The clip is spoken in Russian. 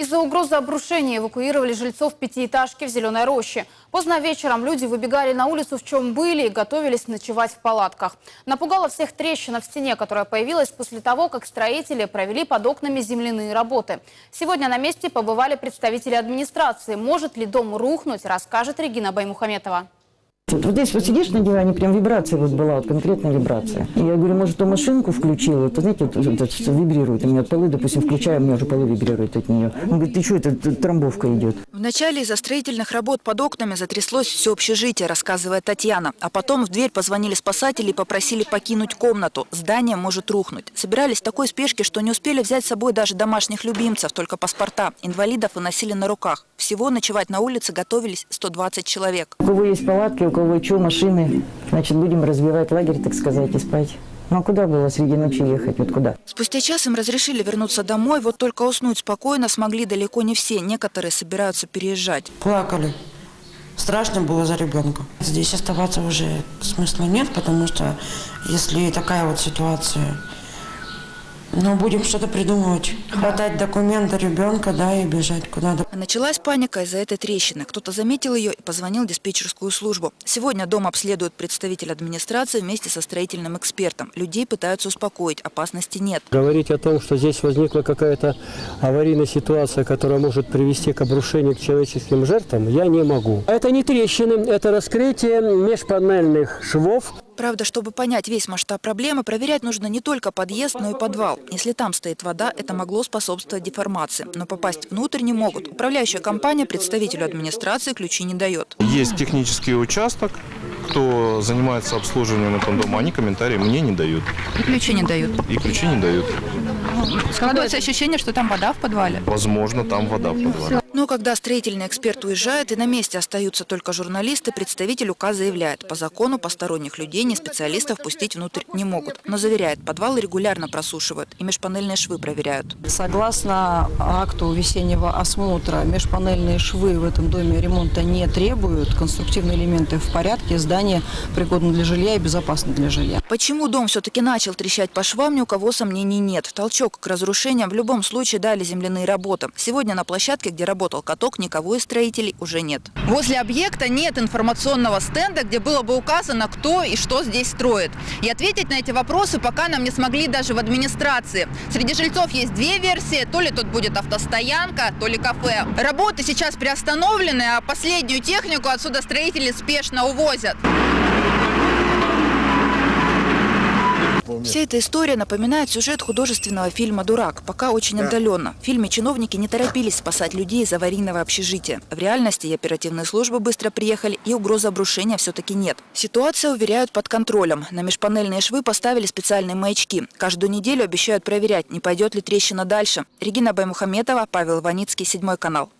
Из-за угрозы обрушения эвакуировали жильцов пятиэтажки в Зеленой роще. Поздно вечером люди выбегали на улицу, в чем были, и готовились ночевать в палатках. Напугала всех трещина в стене, которая появилась после того, как строители провели под окнами земляные работы. Сегодня на месте побывали представители администрации. Может ли дом рухнуть, расскажет Регина Баймухаметова. Вот, вот здесь вот сидишь на диване, прям вибрация вот была, вот конкретная вибрация. И я говорю, может, то машинку включил, это, знаете, вот, вот, всё вибрирует. У меня полы, допустим, включаю, у меня уже полы вибрируют от нее. Он говорит, ты что, это трамбовка идет. Вначале из-за строительных работ под окнами затряслось все общежитие, рассказывает Татьяна. А потом в дверь позвонили спасатели и попросили покинуть комнату. Здание может рухнуть. Собирались в такой спешке, что не успели взять с собой даже домашних любимцев, только паспорта. Инвалидов выносили на руках. Всего ночевать на улице готовились 120 человек. У кого есть палатки, у кого что, машины, значит, будем разбивать лагерь, так сказать, и спать. Ну а куда было среди ночи ехать, вот куда? Спустя час им разрешили вернуться домой, вот только уснуть спокойно смогли далеко не все. Некоторые собираются переезжать. Плакали. Страшно было за ребенка. Здесь оставаться уже смысла нет, потому что если такая вот ситуация, ну, будем что-то придумывать. Хватать документы ребенка, да, и бежать куда-то. Началась паника из-за этой трещины. Кто-то заметил ее и позвонил в диспетчерскую службу. Сегодня дом обследует представитель администрации вместе со строительным экспертом. Людей пытаются успокоить, опасности нет. Говорить о том, что здесь возникла какая-то аварийная ситуация, которая может привести к обрушению к человеческим жертвам, я не могу. Это не трещины, это раскрытие межпанельных швов. Правда, чтобы понять весь масштаб проблемы, проверять нужно не только подъезд, но и подвал. Если там стоит вода, это могло способствовать деформации. Но попасть внутрь не могут. Управляющая компания представителю администрации ключи не дает. Есть технический участок, кто занимается обслуживанием этого дома, они комментарии мне не дают. И ключи не дают. И ключи не дают. Складывается ощущение, что там вода в подвале. Возможно, там вода в подвале. Но когда строительный эксперт уезжает и на месте остаются только журналисты, представитель УК заявляет, по закону посторонних людей, не специалистов пустить внутрь не могут. Но заверяет, подвалы регулярно просушивают и межпанельные швы проверяют. Согласно акту весеннего осмотра, межпанельные швы в этом доме ремонта не требуют. Конструктивные элементы в порядке, здание пригодно для жилья и безопасно для жилья. Почему дом все-таки начал трещать по швам, ни у кого сомнений нет. Толчок к разрушениям в любом случае дали земляные работы. Сегодня на площадке, где работал каток, никого из строителей уже нет. Возле объекта нет информационного стенда, где было бы указано, кто и что здесь строит. И ответить на эти вопросы пока нам не смогли даже в администрации. Среди жильцов есть две версии. То ли тут будет автостоянка, то ли кафе. Работы сейчас приостановлены, а последнюю технику отсюда строители спешно увозят. Вся эта история напоминает сюжет художественного фильма «Дурак», пока очень отдаленно. В фильме чиновники не торопились спасать людей из аварийного общежития. В реальности и оперативные службы быстро приехали, и угрозы обрушения все-таки нет. Ситуация, уверяют, под контролем. На межпанельные швы поставили специальные маячки. Каждую неделю обещают проверять, не пойдет ли трещина дальше. Регина Баймухаметова, Павел Ваницкий, Седьмой канал.